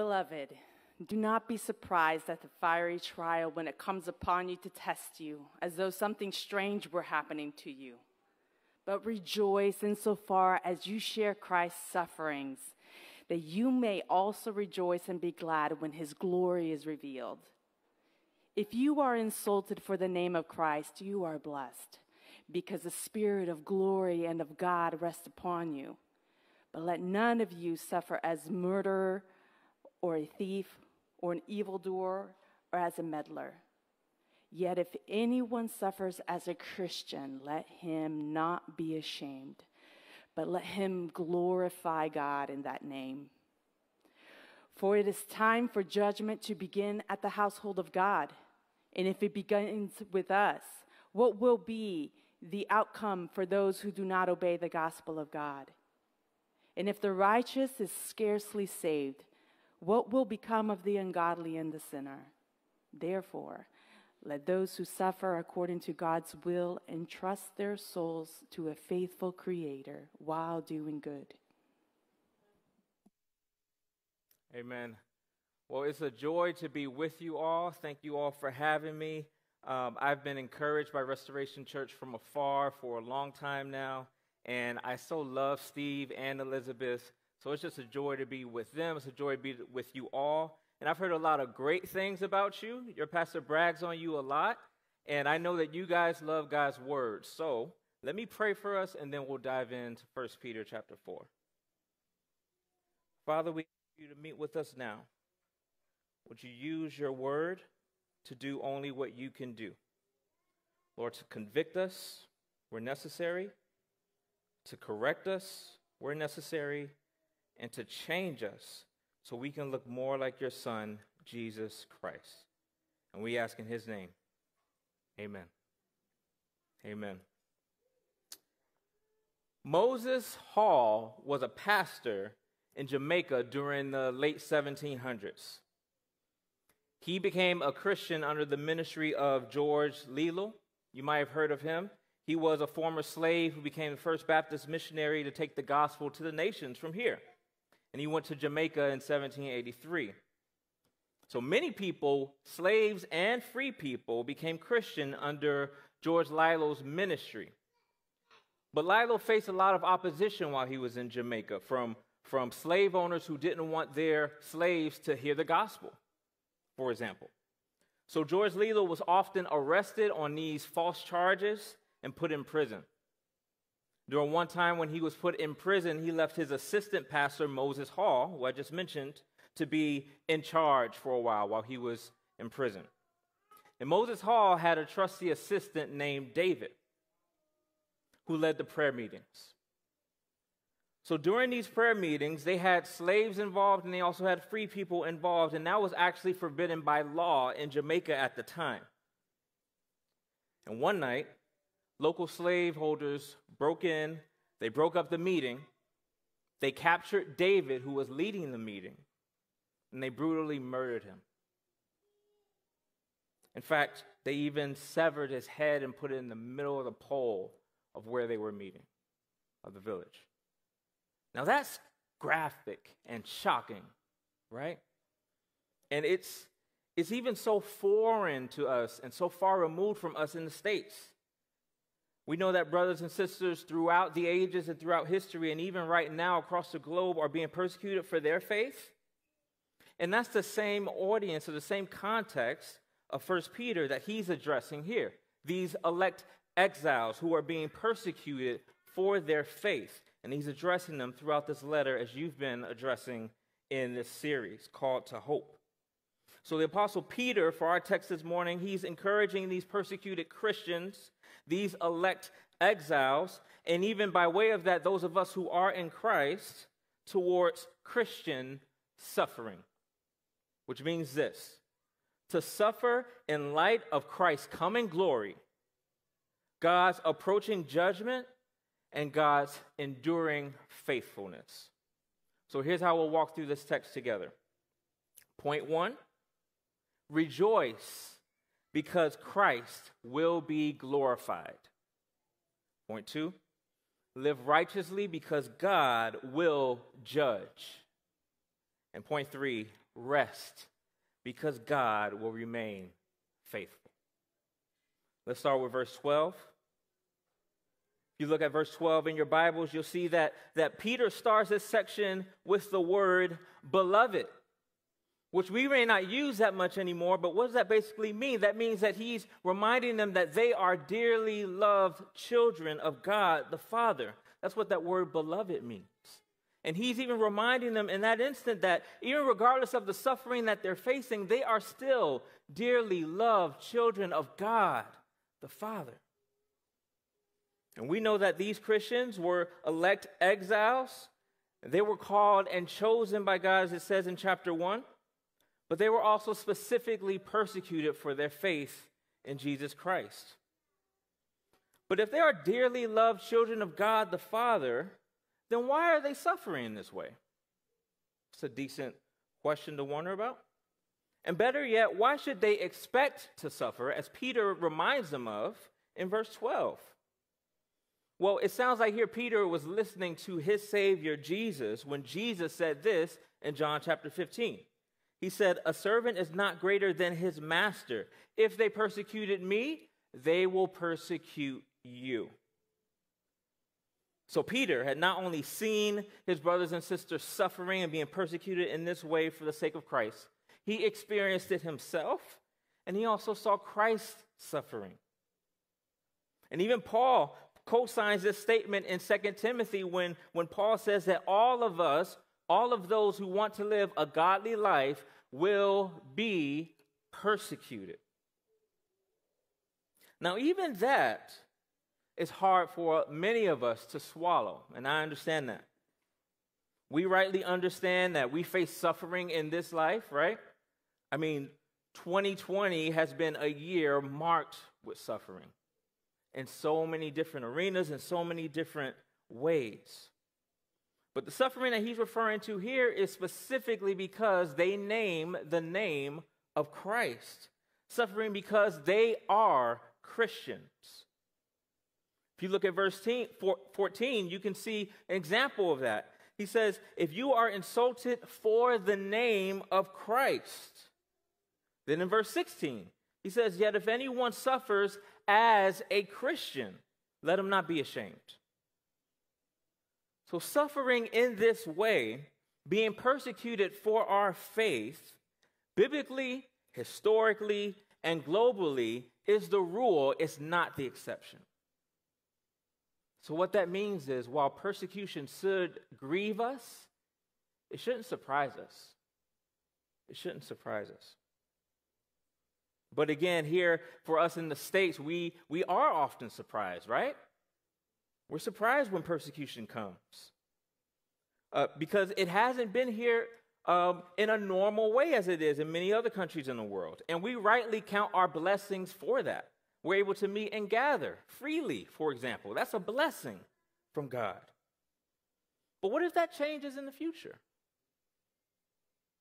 Beloved, do not be surprised at the fiery trial when it comes upon you to test you, as though something strange were happening to you. But rejoice insofar as you share Christ's sufferings, that you may also rejoice and be glad when his glory is revealed. If you are insulted for the name of Christ, you are blessed, because the Spirit of glory and of God rests upon you. But let none of you suffer as murderer or a thief or an evildoer or as a meddler. Yet if anyone suffers as a Christian, let him not be ashamed, but let him glorify God in that name. For it is time for judgment to begin at the household of God. And if it begins with us, what will be the outcome for those who do not obey the gospel of God? And if the righteous is scarcely saved, what will become of the ungodly and the sinner? Therefore, let those who suffer according to God's will entrust their souls to a faithful Creator while doing good. Amen. Well, it's a joy to be with you all. Thank you all for having me. Um, I've been encouraged by Restoration Church from afar for a long time now, and I so love Steve and Elizabeth. So it's just a joy to be with them. It's a joy to be with you all. And I've heard a lot of great things about you. Your pastor brags on you a lot. And I know that you guys love God's word. So let me pray for us, and then we'll dive into 1 Peter chapter 4. Father, we ask you to meet with us now. Would you use your word to do only what you can do? Lord, to convict us where necessary, to correct us where necessary, and to change us so we can look more like your Son, Jesus Christ. And we ask in his name. Amen. Amen. Moses Hall was a pastor in Jamaica during the late 1700s. He became a Christian under the ministry of George Liele. You might have heard of him. He was a former slave who became the first Baptist missionary to take the gospel to the nations from here and he went to Jamaica in 1783. So many people, slaves and free people, became Christian under George Liele's ministry. But Liele faced a lot of opposition while he was in Jamaica from, from slave owners who didn't want their slaves to hear the gospel, for example. So George Liele was often arrested on these false charges and put in prison. During one time when he was put in prison, he left his assistant pastor, Moses Hall, who I just mentioned, to be in charge for a while while he was in prison. And Moses Hall had a trusty assistant named David who led the prayer meetings. So during these prayer meetings, they had slaves involved and they also had free people involved, and that was actually forbidden by law in Jamaica at the time. And one night, local slaveholders broke in, they broke up the meeting, they captured David, who was leading the meeting, and they brutally murdered him. In fact, they even severed his head and put it in the middle of the pole of where they were meeting, of the village. Now that's graphic and shocking, right? And it's, it's even so foreign to us and so far removed from us in the States. We know that brothers and sisters throughout the ages and throughout history, and even right now across the globe, are being persecuted for their faith. And that's the same audience or the same context of First Peter that he's addressing here. These elect exiles who are being persecuted for their faith. And he's addressing them throughout this letter as you've been addressing in this series called To Hope. So, the Apostle Peter, for our text this morning, he's encouraging these persecuted Christians these elect exiles, and even by way of that, those of us who are in Christ towards Christian suffering, which means this to suffer in light of Christ's coming glory, God's approaching judgment, and God's enduring faithfulness. So here's how we'll walk through this text together. Point one rejoice because Christ will be glorified. Point two, live righteously because God will judge. And point three, rest because God will remain faithful. Let's start with verse 12. If you look at verse 12 in your Bibles, you'll see that, that Peter starts this section with the word beloved which we may not use that much anymore, but what does that basically mean? That means that he's reminding them that they are dearly loved children of God the Father. That's what that word beloved means. And he's even reminding them in that instant that even regardless of the suffering that they're facing, they are still dearly loved children of God the Father. And we know that these Christians were elect exiles. They were called and chosen by God, as it says in chapter 1 but they were also specifically persecuted for their faith in Jesus Christ. But if they are dearly loved children of God the Father, then why are they suffering in this way? It's a decent question to wonder about. And better yet, why should they expect to suffer, as Peter reminds them of in verse 12? Well, it sounds like here Peter was listening to his Savior Jesus when Jesus said this in John chapter 15. He said, A servant is not greater than his master. If they persecuted me, they will persecute you. So Peter had not only seen his brothers and sisters suffering and being persecuted in this way for the sake of Christ, he experienced it himself, and he also saw Christ suffering. And even Paul co-signs this statement in 2 Timothy when, when Paul says that all of us all of those who want to live a godly life will be persecuted. Now, even that is hard for many of us to swallow, and I understand that. We rightly understand that we face suffering in this life, right? I mean, 2020 has been a year marked with suffering in so many different arenas, in so many different ways. But the suffering that he's referring to here is specifically because they name the name of Christ. Suffering because they are Christians. If you look at verse 14, you can see an example of that. He says, If you are insulted for the name of Christ, then in verse 16, he says, Yet if anyone suffers as a Christian, let him not be ashamed. So, suffering in this way, being persecuted for our faith, biblically, historically, and globally, is the rule, it's not the exception. So, what that means is while persecution should grieve us, it shouldn't surprise us. It shouldn't surprise us. But again, here for us in the States, we, we are often surprised, right? We're surprised when persecution comes uh, because it hasn't been here um, in a normal way as it is in many other countries in the world. And we rightly count our blessings for that. We're able to meet and gather freely, for example. That's a blessing from God. But what if that changes in the future?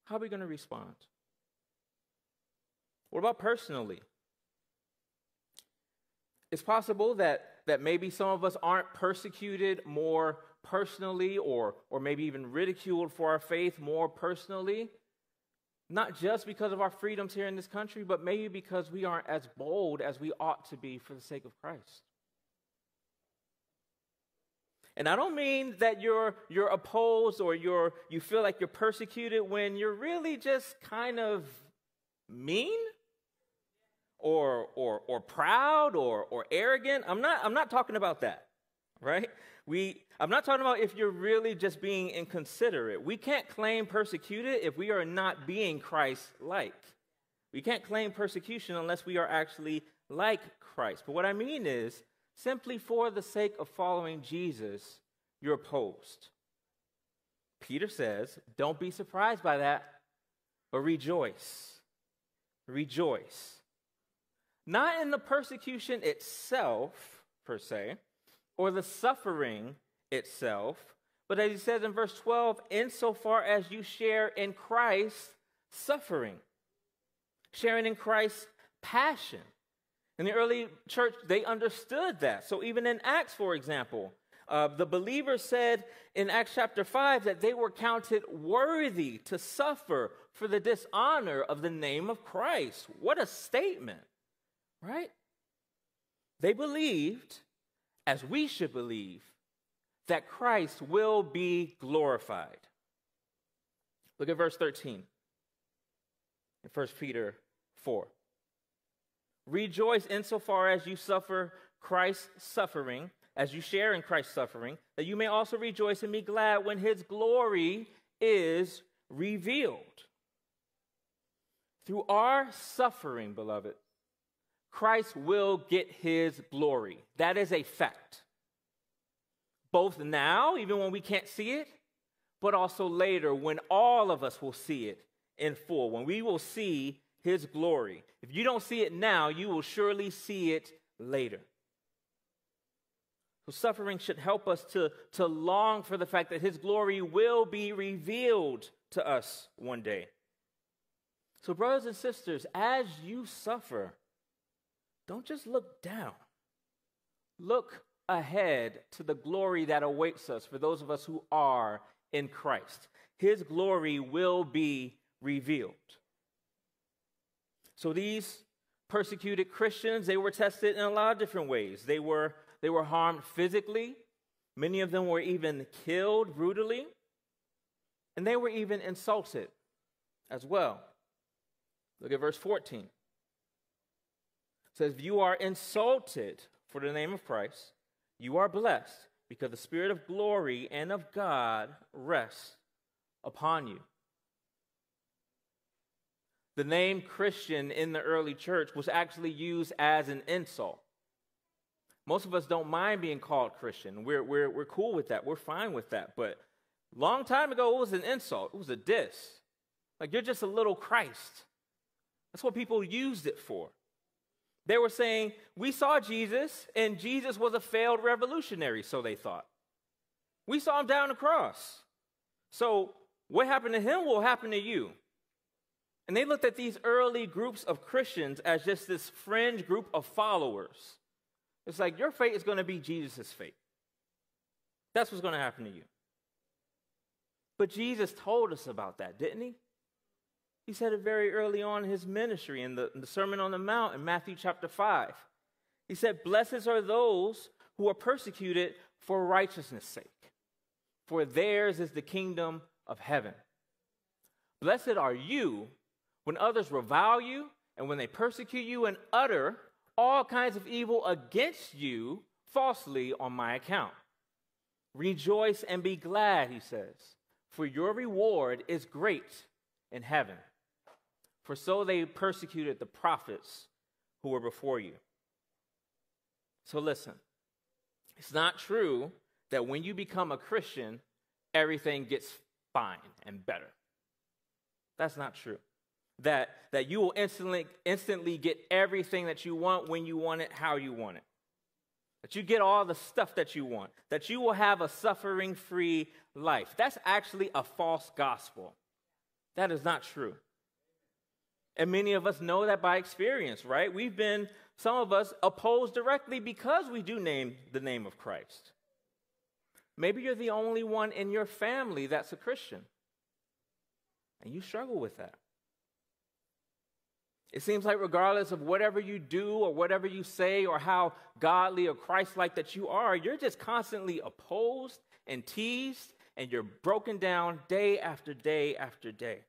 How are we going to respond? What about personally? It's possible that, that maybe some of us aren't persecuted more personally or, or maybe even ridiculed for our faith more personally. Not just because of our freedoms here in this country, but maybe because we aren't as bold as we ought to be for the sake of Christ. And I don't mean that you're, you're opposed or you're, you feel like you're persecuted when you're really just kind of mean or, or, or proud or, or arrogant. I'm not, I'm not talking about that, right? We, I'm not talking about if you're really just being inconsiderate. We can't claim persecuted if we are not being Christ like. We can't claim persecution unless we are actually like Christ. But what I mean is, simply for the sake of following Jesus, you're opposed. Peter says, don't be surprised by that, but rejoice. Rejoice. Not in the persecution itself, per se, or the suffering itself, but as he says in verse 12, insofar as you share in Christ's suffering, sharing in Christ's passion. In the early church, they understood that. So even in Acts, for example, Uh, the believers said in Acts chapter 5 that they were counted worthy to suffer for the dishonor of the name of Christ. What a statement, right? They believed, as we should believe, that Christ will be glorified. Look at verse 13 in 1 Peter 4. Rejoice insofar as you suffer Christ's suffering, as you share in Christ's suffering, that you may also rejoice and be glad when his glory is revealed. Through our suffering, beloved, Christ will get his glory. That is a fact. Both now, even when we can't see it, but also later when all of us will see it in full, when we will see his glory. If you don't see it now, you will surely see it later. So, suffering should help us to, to long for the fact that his glory will be revealed to us one day. So, brothers and sisters, as you suffer, don't just look down. Look ahead to the glory that awaits us for those of us who are in Christ. His glory will be revealed. So these persecuted Christians, they were tested in a lot of different ways. They were, they were harmed physically, many of them were even killed brutally, and they were even insulted as well. Look at verse 14 says, You are insulted for the name of Christ. You are blessed because the Spirit of glory and of God rests upon you. The name Christian in the early church was actually used as an insult. Most of us don't mind being called Christian. We're, we're, we're cool with that. We're fine with that. But long time ago, it was an insult. It was a diss. Like, you're just a little Christ. That's what people used it for. They were saying, We saw Jesus, and Jesus was a failed revolutionary, so they thought. We saw him down the cross. So what happened to him will happen to you. And they looked at these early groups of Christians as just this fringe group of followers. It's like your fate is going to be Jesus' fate. That's what's going to happen to you. But Jesus told us about that, didn't he? He said it very early on in his ministry in the, in the Sermon on the Mount in Matthew chapter 5. He said, Blessed are those who are persecuted for righteousness' sake, for theirs is the kingdom of heaven. Blessed are you when others revile you and when they persecute you and utter all kinds of evil against you falsely on my account. Rejoice and be glad, he says, for your reward is great in heaven for so they persecuted the prophets who were before you. So listen, it's not true that when you become a Christian, everything gets fine and better. That's not true. That, that you will instantly, instantly get everything that you want when you want it, how you want it. That you get all the stuff that you want. That you will have a suffering free life. That's actually a false gospel. That is not true. And many of us know that by experience, right? We've been, some of us, opposed directly because we do name the name of Christ. Maybe you're the only one in your family that's a Christian, and you struggle with that. It seems like, regardless of whatever you do or whatever you say or how godly or Christ like that you are, you're just constantly opposed and teased, and you're broken down day after day after day.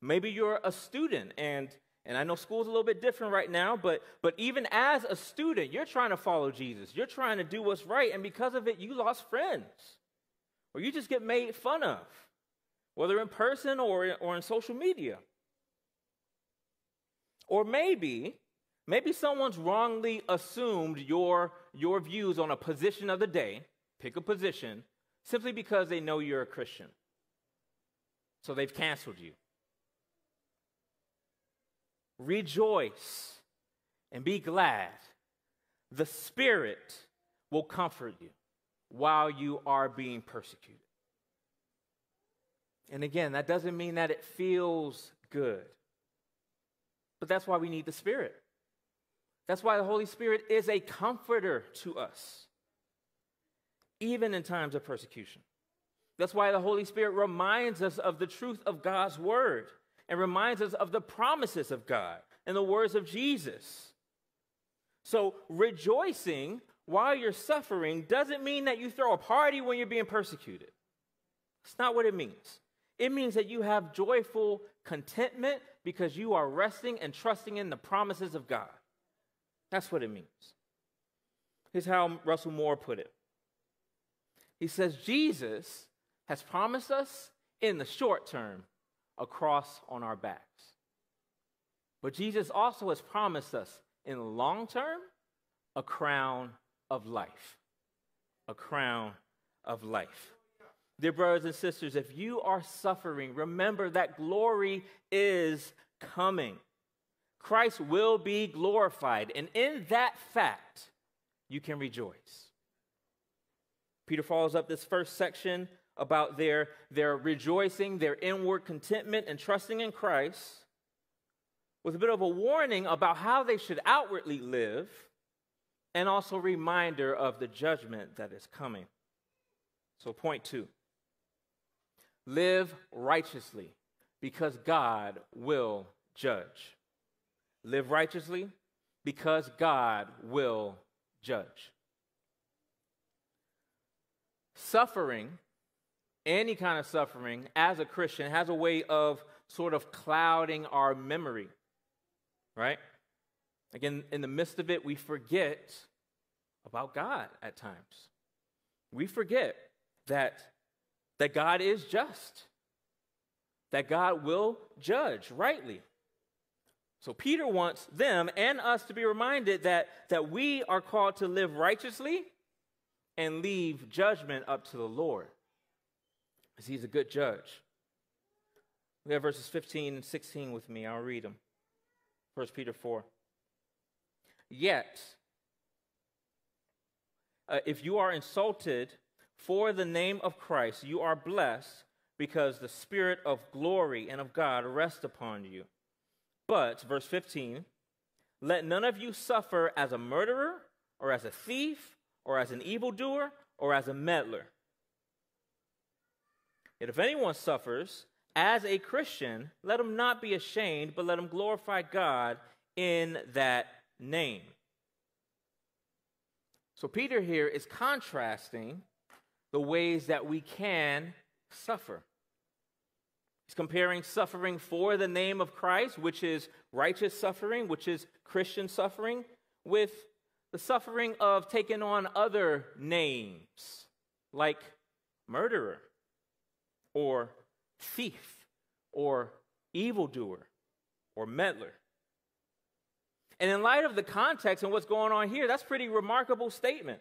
Maybe you're a student and and I know school's a little bit different right now, but but even as a student, you're trying to follow Jesus. You're trying to do what's right and because of it you lost friends. Or you just get made fun of, whether in person or or in social media. Or maybe maybe someone's wrongly assumed your your views on a position of the day, pick a position, simply because they know you're a Christian. So they've canceled you. Rejoice and be glad. The Spirit will comfort you while you are being persecuted. And again, that doesn't mean that it feels good. But that's why we need the Spirit. That's why the Holy Spirit is a comforter to us. even in times of persecution. That's why the Holy Spirit reminds us of the truth of God's word and reminds us of the promises of God and the words of Jesus. So, rejoicing while you're suffering doesn't mean that you throw a party when you're being persecuted. That's not what it means. It means that you have joyful contentment because you are resting and trusting in the promises of God. That's what it means. Here's how Russell Moore put it He says, Jesus has promised us in the short term a cross on our backs. But Jesus also has promised us in the long term a crown of life. A crown of life. Dear brothers and sisters, if you are suffering, remember that glory is coming. Christ will be glorified, and in that fact, you can rejoice. Peter follows up this first section about their, their rejoicing, their inward contentment, and trusting in Christ with a bit of a warning about how they should outwardly live and also a reminder of the judgment that is coming. So, point two live righteously because God will judge. Live righteously because God will judge. Suffering, any kind of suffering, as a Christian, has a way of sort of clouding our memory, right? Again, in the midst of it, we forget about God at times. We forget that, that God is just, that God will judge rightly. So Peter wants them and us to be reminded that, that we are called to live righteously and leave judgment up to the Lord, because he's a good judge. We have verses 15 and 16 with me. I'll read them. 1 Peter 4. Yet, uh, if you are insulted for the name of Christ, you are blessed because the Spirit of glory and of God rests upon you. But, verse 15, let none of you suffer as a murderer, or as a thief, or as an evildoer, or as a meddler. Yet if anyone suffers as a Christian, let him not be ashamed, but let him glorify God in that name. So Peter here is contrasting the ways that we can suffer. He's comparing suffering for the name of Christ, which is righteous suffering, which is Christian suffering, with the suffering of taking on other names like murderer or thief or evildoer or meddler. And in light of the context and what's going on here, that's pretty remarkable statement.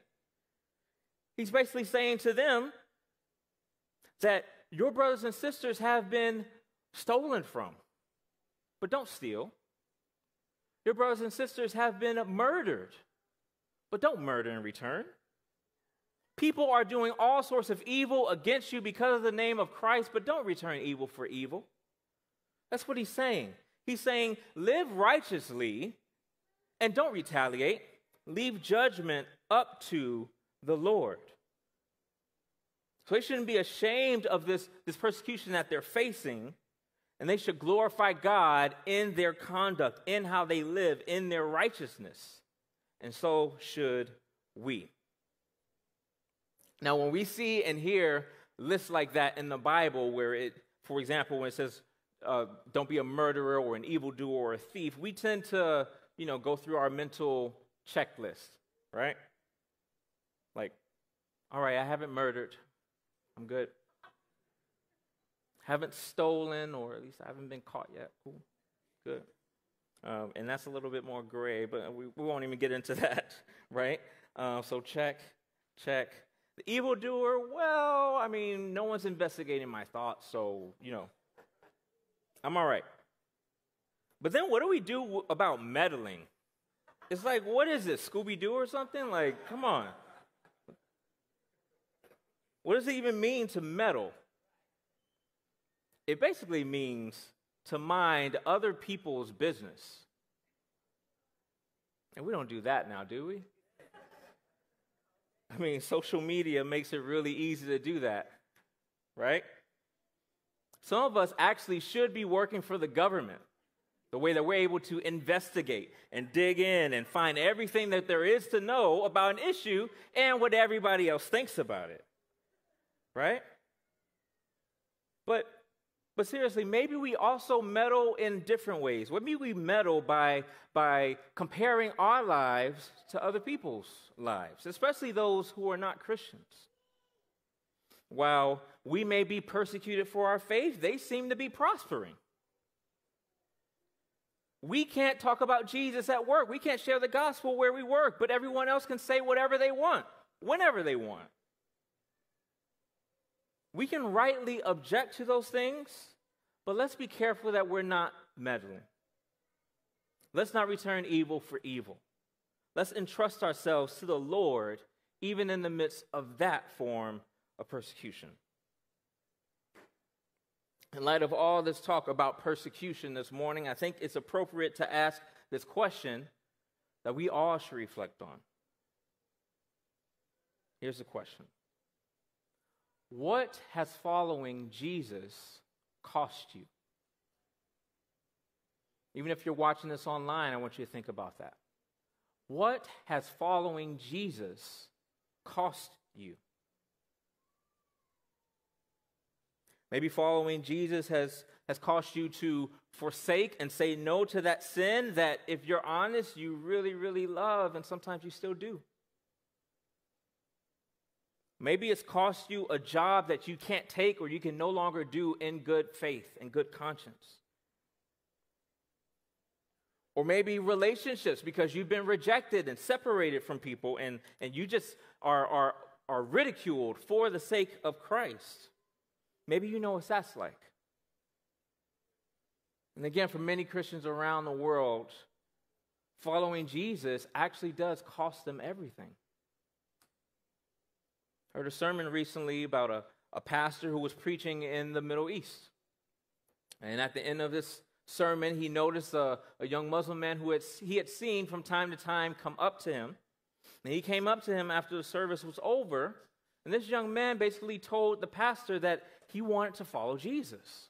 He's basically saying to them that your brothers and sisters have been stolen from, but don't steal. Your brothers and sisters have been murdered, but don't murder in return. People are doing all sorts of evil against you because of the name of Christ, but don't return evil for evil. That's what he's saying. He's saying, live righteously and don't retaliate. Leave judgment up to the Lord. So they shouldn't be ashamed of this, this persecution that they're facing, and they should glorify God in their conduct, in how they live, in their righteousness. And so should we. Now, when we see and hear lists like that in the Bible, where it, for example, when it says, uh, don't be a murderer or an evildoer or a thief, we tend to, you know, go through our mental checklist, right? Like, all right, I haven't murdered. I'm good. Haven't stolen, or at least I haven't been caught yet. Cool. Good. Um, and that's a little bit more gray, but we, we won't even get into that, right? Uh, so check, check. The evildoer, well, I mean, no one's investigating my thoughts, so, you know, I'm all right. But then what do we do about meddling? It's like, what is this, Scooby Doo or something? Like, come on. What does it even mean to meddle? It basically means to mind other people's business. And we don't do that now, do we? I mean, social media makes it really easy to do that, right? Some of us actually should be working for the government, the way that we're able to investigate and dig in and find everything that there is to know about an issue and what everybody else thinks about it, right? But but seriously, maybe we also meddle in different ways. Maybe we meddle by, by comparing our lives to other people's lives, especially those who are not Christians. While we may be persecuted for our faith, they seem to be prospering. We can't talk about Jesus at work. We can't share the gospel where we work, but everyone else can say whatever they want, whenever they want. We can rightly object to those things, but let's be careful that we're not meddling. Let's not return evil for evil. Let's entrust ourselves to the Lord, even in the midst of that form of persecution. In light of all this talk about persecution this morning, I think it's appropriate to ask this question that we all should reflect on. Here's the question what has following Jesus cost you? Even if you're watching this online, I want you to think about that. What has following Jesus cost you? Maybe following Jesus has, has cost you to forsake and say no to that sin that, if you're honest, you really, really love, and sometimes you still do. Maybe it's cost you a job that you can't take or you can no longer do in good faith and good conscience. Or maybe relationships because you've been rejected and separated from people and, and you just are, are, are ridiculed for the sake of Christ. Maybe you know what that's like. And again, for many Christians around the world, following Jesus actually does cost them everything. Heard a sermon recently about a, a pastor who was preaching in the Middle East. And at the end of this sermon, he noticed a, a young Muslim man who had, he had seen from time to time come up to him. And he came up to him after the service was over. And this young man basically told the pastor that he wanted to follow Jesus.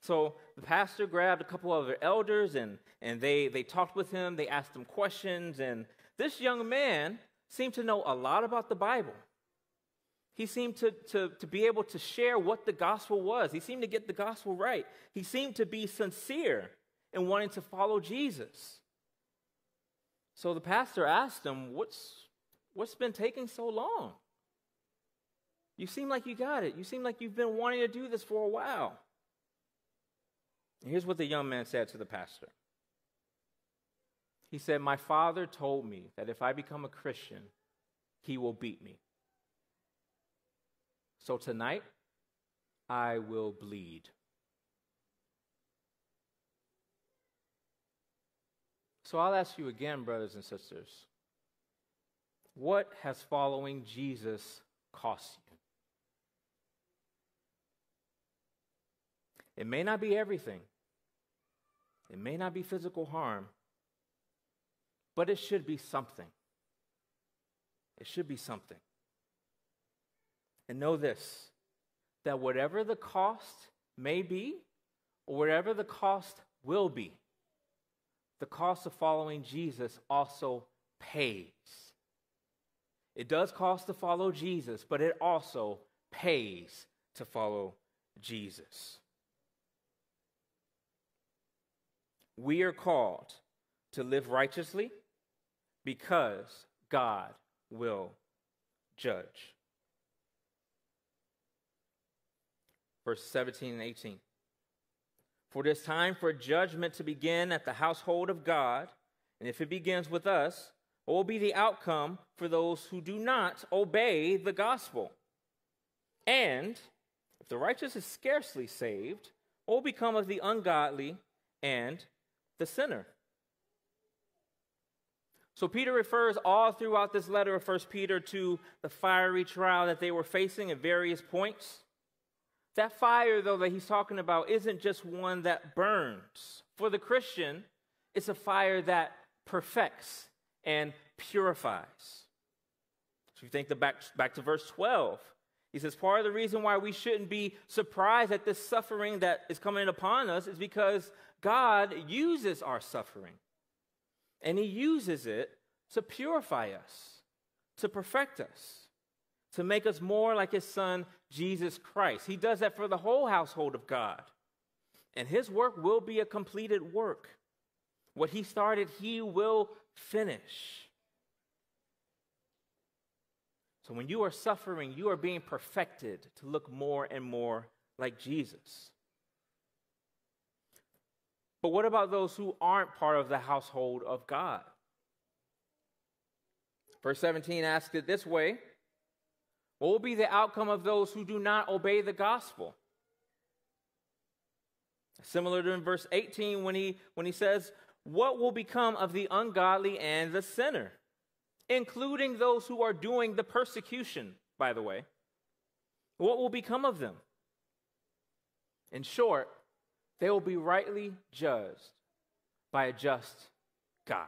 So the pastor grabbed a couple other elders and, and they, they talked with him. They asked him questions. And this young man seemed to know a lot about the Bible. He seemed to, to, to be able to share what the gospel was. He seemed to get the gospel right. He seemed to be sincere in wanting to follow Jesus. So the pastor asked him, What's, what's been taking so long? You seem like you got it. You seem like you've been wanting to do this for a while. And here's what the young man said to the pastor He said, My father told me that if I become a Christian, he will beat me. So tonight, I will bleed. So I'll ask you again, brothers and sisters what has following Jesus cost you? It may not be everything, it may not be physical harm, but it should be something. It should be something. And know this that whatever the cost may be, or whatever the cost will be, the cost of following Jesus also pays. It does cost to follow Jesus, but it also pays to follow Jesus. We are called to live righteously because God will judge. Verse 17 and 18. For it is time for judgment to begin at the household of God, and if it begins with us, what will be the outcome for those who do not obey the gospel? And if the righteous is scarcely saved, what will become of the ungodly and the sinner? So Peter refers all throughout this letter of 1 Peter to the fiery trial that they were facing at various points. That fire, though, that he's talking about isn't just one that burns. For the Christian, it's a fire that perfects and purifies. So you think the back, back to verse 12. He says, part of the reason why we shouldn't be surprised at this suffering that is coming upon us is because God uses our suffering. And He uses it to purify us, to perfect us, to make us more like His Son, Jesus Christ. He does that for the whole household of God. And His work will be a completed work. What He started, He will finish. So when you are suffering, you are being perfected to look more and more like Jesus. But what about those who aren't part of the household of God? Verse 17 asks it this way What will be the outcome of those who do not obey the gospel? Similar to in verse 18 when he, when he says, What will become of the ungodly and the sinner? including those who are doing the persecution, by the way. What will become of them? In short, they will be rightly judged by a just God.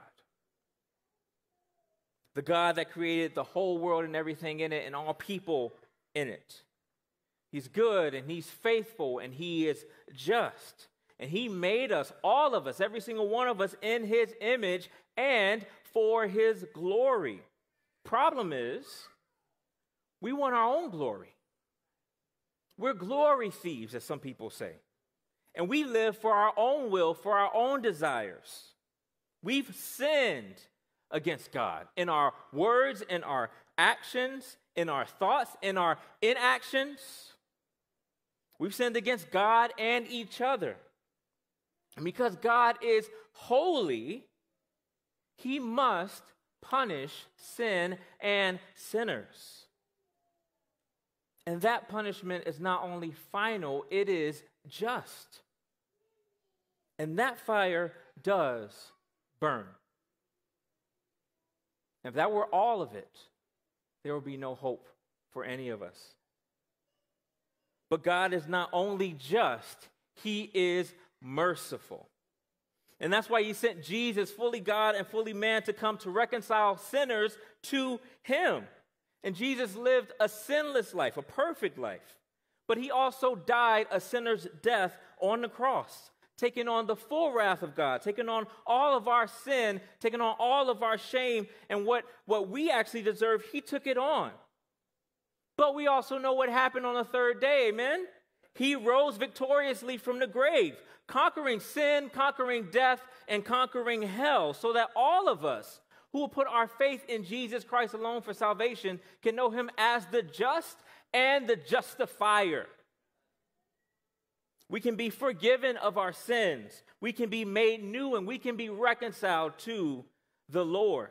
The God that created the whole world and everything in it and all people in it. He's good and he's faithful and he is just. And he made us, all of us, every single one of us, in his image and for his glory. Problem is, we want our own glory. We're glory thieves, as some people say. And we live for our own will, for our own desires. We've sinned against God in our words, in our actions, in our thoughts, in our inactions. We've sinned against God and each other. And because God is holy, he must punish sin and sinners. And that punishment is not only final, it is just. And that fire does burn. If that were all of it, there would be no hope for any of us. But God is not only just, He is merciful. And that's why he sent Jesus, fully God and fully man, to come to reconcile sinners to him. And Jesus lived a sinless life, a perfect life. But he also died a sinner's death on the cross, taking on the full wrath of God, taking on all of our sin, taking on all of our shame, and what, what we actually deserve, he took it on. But we also know what happened on the third day, amen? He rose victoriously from the grave conquering sin, conquering death, and conquering hell, so that all of us who will put our faith in Jesus Christ alone for salvation can know him as the just and the justifier. We can be forgiven of our sins. We can be made new and we can be reconciled to the Lord.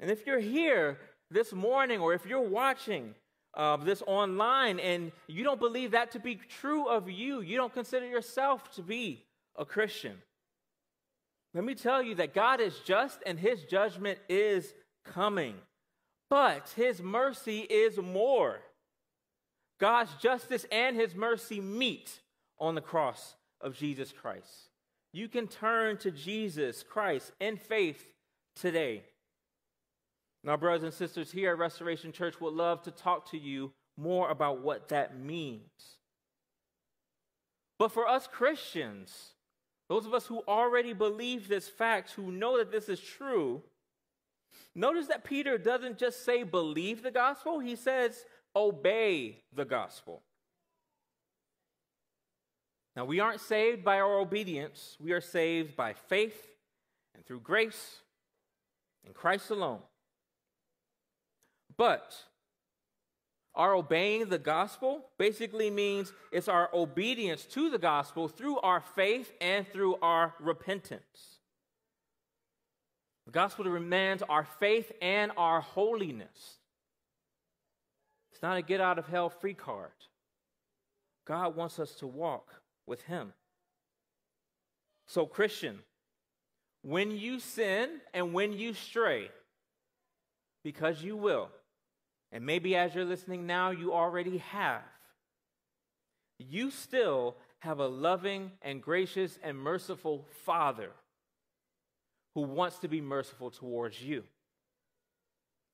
And if you're here this morning or if you're watching uh, this online and you don't believe that to be true of you, you don't consider yourself to be a Christian. Let me tell you that God is just and his judgment is coming, but his mercy is more. God's justice and his mercy meet on the cross of Jesus Christ. You can turn to Jesus Christ in faith today. Now, brothers and sisters here at Restoration Church would love to talk to you more about what that means. But for us Christians, those of us who already believe this fact, who know that this is true, notice that Peter doesn't just say believe the gospel, he says obey the gospel. Now, we aren't saved by our obedience, we are saved by faith and through grace in Christ alone. But our obeying the gospel basically means it's our obedience to the gospel through our faith and through our repentance. The gospel demands our faith and our holiness. It's not a get out of hell free card. God wants us to walk with Him. So, Christian, when you sin and when you stray, because you will, and maybe as you're listening now, you already have, you still have a loving and gracious and merciful Father who wants to be merciful towards you.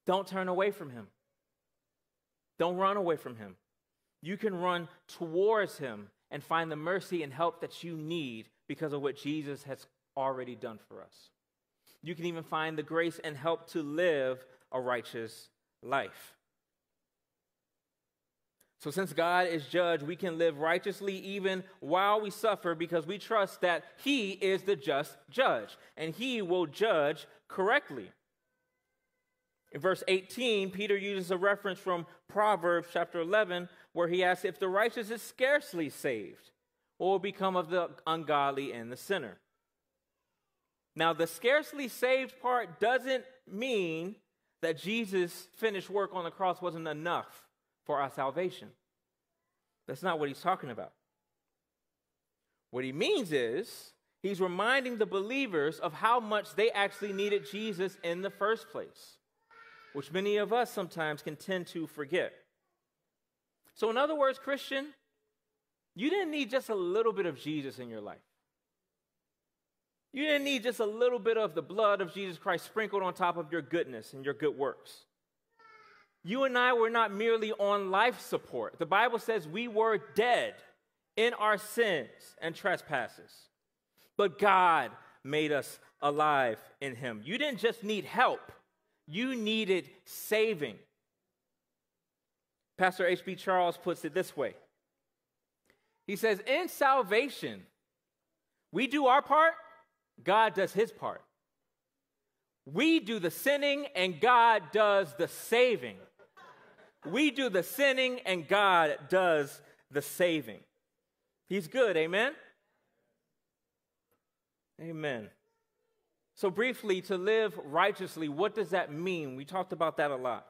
Don't turn away from him. Don't run away from him. You can run towards him and find the mercy and help that you need because of what Jesus has already done for us. You can even find the grace and help to live a righteous life. So, since God is judge, we can live righteously even while we suffer because we trust that He is the just judge and He will judge correctly. In verse 18, Peter uses a reference from Proverbs chapter 11 where he asks, If the righteous is scarcely saved, what will become of the ungodly and the sinner? Now, the scarcely saved part doesn't mean that Jesus' finished work on the cross wasn't enough for our salvation. That's not what he's talking about. What he means is he's reminding the believers of how much they actually needed Jesus in the first place, which many of us sometimes can tend to forget. So, in other words, Christian, you didn't need just a little bit of Jesus in your life. You didn't need just a little bit of the blood of Jesus Christ sprinkled on top of your goodness and your good works. You and I were not merely on life support. The Bible says we were dead in our sins and trespasses, but God made us alive in Him. You didn't just need help, you needed saving. Pastor H.B. Charles puts it this way He says, In salvation, we do our part, God does His part. We do the sinning, and God does the saving. We do the sinning and God does the saving. He's good, amen? Amen. So, briefly, to live righteously, what does that mean? We talked about that a lot.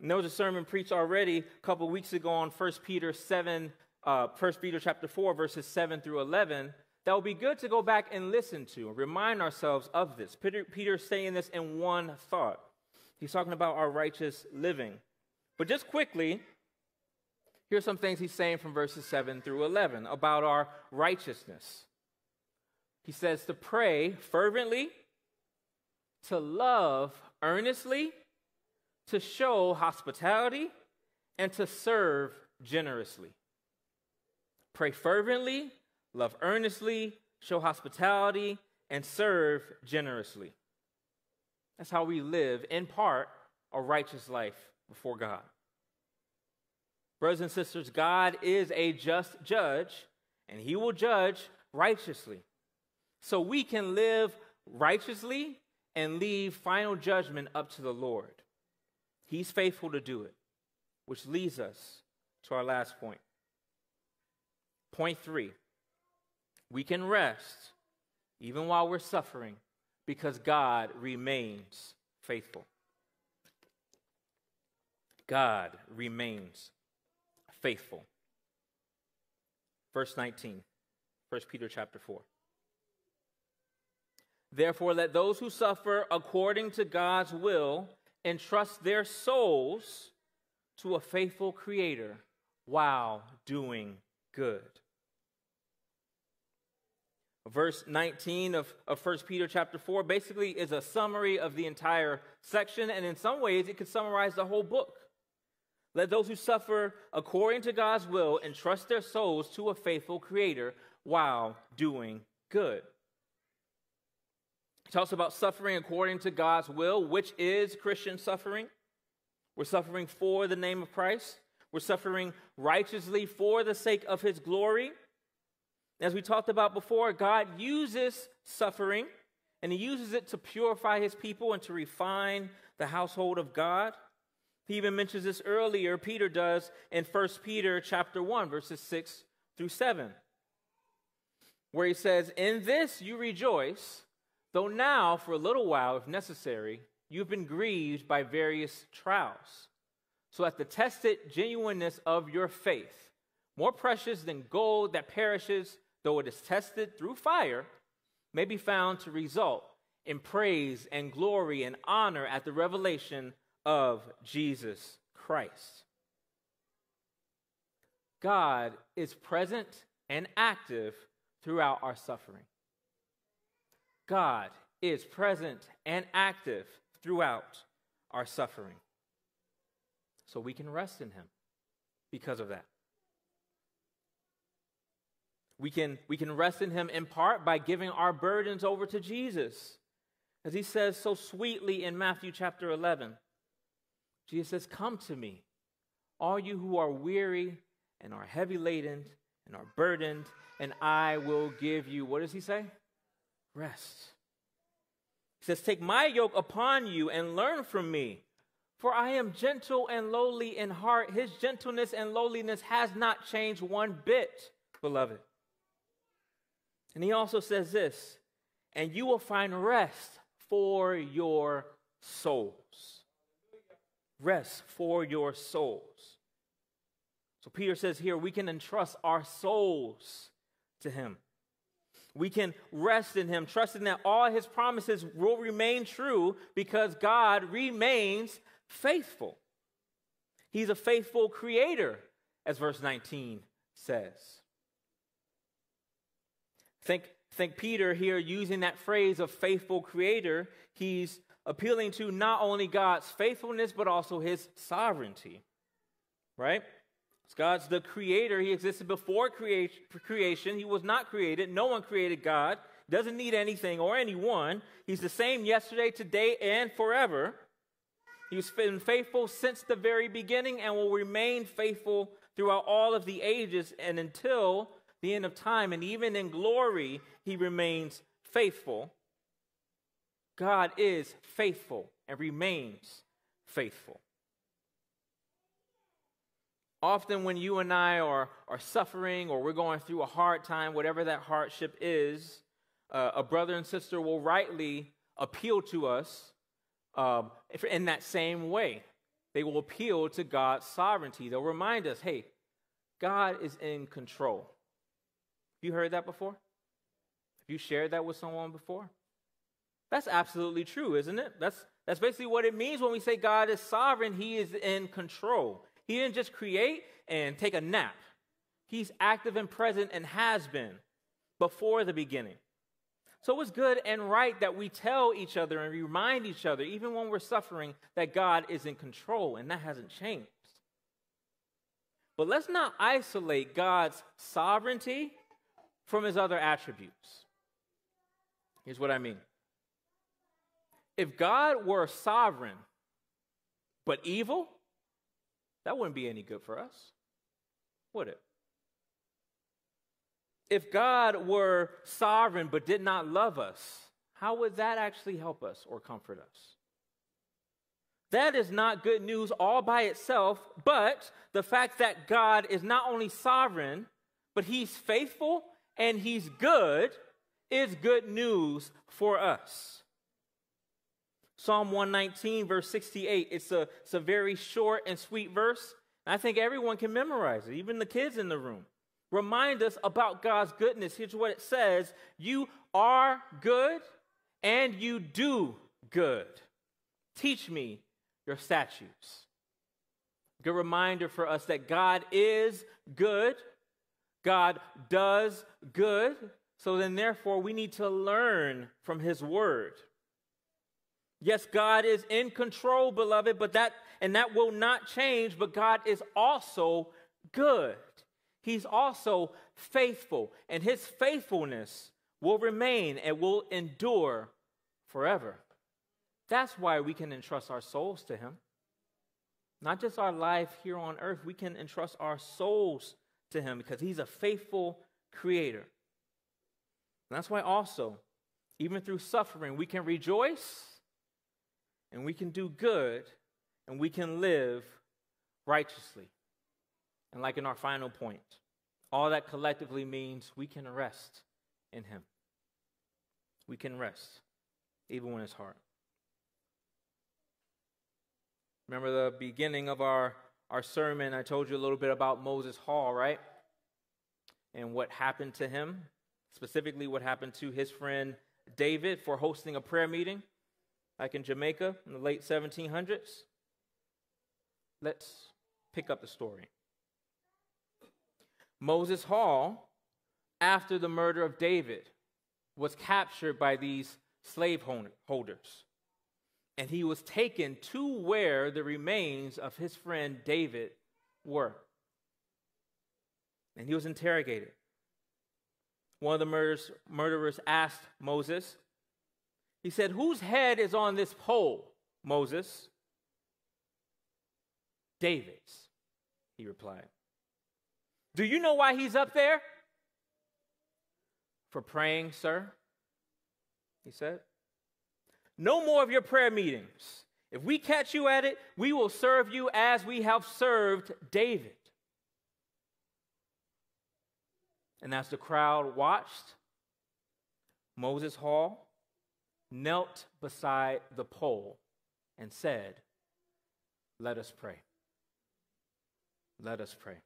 And there was a sermon preached already a couple weeks ago on 1 Peter 7, uh, 1 Peter chapter 4, verses 7 through 11. That would be good to go back and listen to, remind ourselves of this. Peter, Peter's saying this in one thought. He's talking about our righteous living. But just quickly, here's some things he's saying from verses 7 through 11 about our righteousness. He says to pray fervently, to love earnestly, to show hospitality, and to serve generously. Pray fervently, love earnestly, show hospitality, and serve generously. That's how we live, in part, a righteous life before God. Brothers and sisters, God is a just judge, and he will judge righteously. So we can live righteously and leave final judgment up to the Lord. He's faithful to do it, which leads us to our last point. Point three we can rest even while we're suffering because God remains faithful. God remains faithful. Verse 19, 1 Peter chapter 4. Therefore, let those who suffer according to God's will entrust their souls to a faithful Creator while doing good. Verse 19 of, of 1 Peter chapter 4 basically is a summary of the entire section, and in some ways, it could summarize the whole book. Let those who suffer according to God's will entrust their souls to a faithful Creator while doing good. It talks about suffering according to God's will, which is Christian suffering. We're suffering for the name of Christ. We're suffering righteously for the sake of his glory. As we talked about before, God uses suffering and he uses it to purify his people and to refine the household of God. He even mentions this earlier, Peter does in 1 Peter chapter 1, verses 6 through 7, where he says, In this you rejoice, though now, for a little while, if necessary, you've been grieved by various trials, so that the tested genuineness of your faith, more precious than gold that perishes, though it is tested through fire, may be found to result in praise and glory and honor at the revelation of Jesus Christ. God is present and active throughout our suffering. God is present and active throughout our suffering. So we can rest in Him because of that. We can, we can rest in Him in part by giving our burdens over to Jesus. As He says so sweetly in Matthew chapter 11, Jesus says, Come to me, all you who are weary and are heavy laden and are burdened, and I will give you, what does He say? Rest. He says, Take my yoke upon you and learn from me. For I am gentle and lowly in heart. His gentleness and lowliness has not changed one bit, beloved. And he also says this, and you will find rest for your souls. Rest for your souls. So Peter says here, we can entrust our souls to him. We can rest in him, trusting that all his promises will remain true because God remains faithful. He's a faithful creator, as verse 19 says. Think, think Peter here using that phrase of faithful creator, he's appealing to not only God's faithfulness, but also his sovereignty. Right? God's the creator. He existed before creation. He was not created. No one created God. Doesn't need anything or anyone. He's the same yesterday, today, and forever. He's been faithful since the very beginning and will remain faithful throughout all of the ages and until the end of time. And even in glory, he remains faithful. God is faithful and remains faithful. Often, when you and I are, are suffering or we're going through a hard time, whatever that hardship is, uh, a brother and sister will rightly appeal to us um, in that same way. They will appeal to God's sovereignty. They'll remind us hey, God is in control. Have you heard that before? Have you shared that with someone before? That's absolutely true, isn't it? That's, that's basically what it means when we say God is sovereign, He is in control. He didn't just create and take a nap, He's active and present and has been before the beginning. So it's good and right that we tell each other and remind each other, even when we're suffering, that God is in control, and that hasn't changed. But let's not isolate God's sovereignty from his other attributes. Here's what I mean. If God were sovereign but evil, that wouldn't be any good for us, would it? If God were sovereign but did not love us, how would that actually help us or comfort us? That is not good news all by itself, but the fact that God is not only sovereign, but He's faithful and He's good is good news for us. Psalm 119, verse 68. It's a, it's a very short and sweet verse. I think everyone can memorize it, even the kids in the room. Remind us about God's goodness. Here's what it says You are good and you do good. Teach me your statutes. Good reminder for us that God is good, God does good. So then, therefore, we need to learn from His Word. Yes, God is in control, beloved, but that and that will not change, but God is also good. He's also faithful, and his faithfulness will remain and will endure forever. That's why we can entrust our souls to him. Not just our life here on earth, we can entrust our souls to him because he's a faithful creator. And that's why also, even through suffering, we can rejoice and we can do good and we can live righteously. And like in our final point, all that collectively means we can rest in Him. We can rest, even when it's hard. Remember the beginning of our, our sermon, I told you a little bit about Moses Hall, right? And what happened to him, specifically what happened to his friend David for hosting a prayer meeting like in Jamaica in the late 1700s? Let's pick up the story. Moses Hall, after the murder of David, was captured by these slave holders. and he was taken to where the remains of his friend David were. And he was interrogated. One of the murderers, murderers asked Moses, he said, Whose head is on this pole, Moses? David's, he replied. Do you know why he's up there? For praying, sir, he said. No more of your prayer meetings. If we catch you at it, we will serve you as we have served David. And as the crowd watched, Moses Hall knelt beside the pole and said, Let us pray. Let us pray.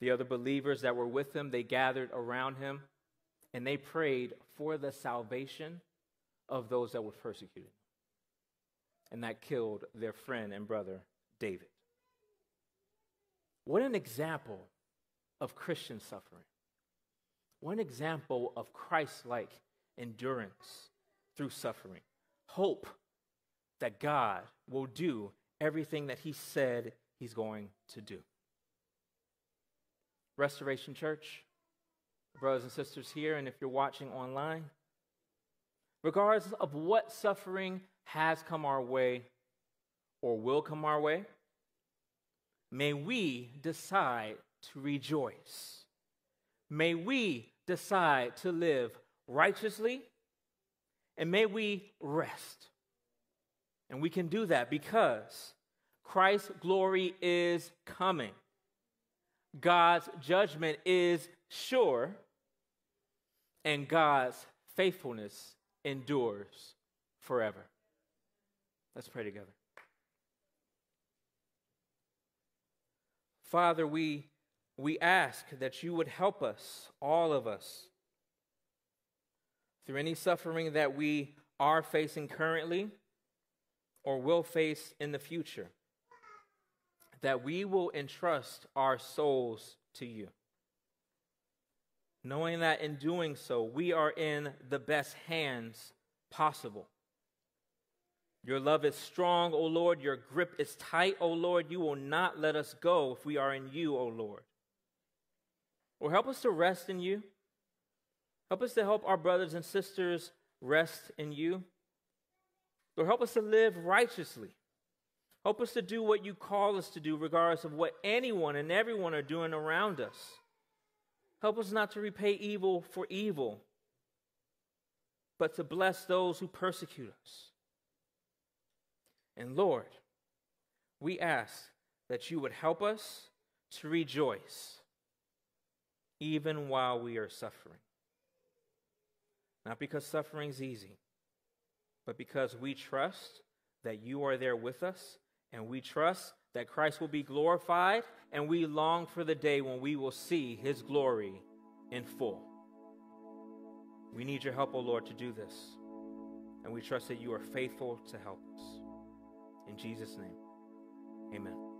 The other believers that were with him, they gathered around him and they prayed for the salvation of those that were persecuted. And that killed their friend and brother, David. What an example of Christian suffering. What an example of Christ like endurance through suffering. Hope that God will do everything that He said He's going to do. Restoration Church, brothers and sisters here, and if you're watching online, regardless of what suffering has come our way or will come our way, may we decide to rejoice. May we decide to live righteously and may we rest. And we can do that because Christ's glory is coming. God's judgment is sure, and God's faithfulness endures forever. Let's pray together. Father, we, we ask that you would help us, all of us, through any suffering that we are facing currently or will face in the future, that we will entrust our souls to you. Knowing that in doing so, we are in the best hands possible. Your love is strong, O Lord. Your grip is tight, O Lord. You will not let us go if we are in you, O Lord. Or help us to rest in you. Help us to help our brothers and sisters rest in you. Lord, help us to live righteously. Help us to do what you call us to do, regardless of what anyone and everyone are doing around us. Help us not to repay evil for evil, but to bless those who persecute us. And Lord, we ask that you would help us to rejoice even while we are suffering. Not because suffering's easy, but because we trust that you are there with us, and we trust that Christ will be glorified, and we long for the day when we will see his glory in full. We need your help, O oh Lord, to do this, and we trust that you are faithful to help us. In Jesus' name, amen.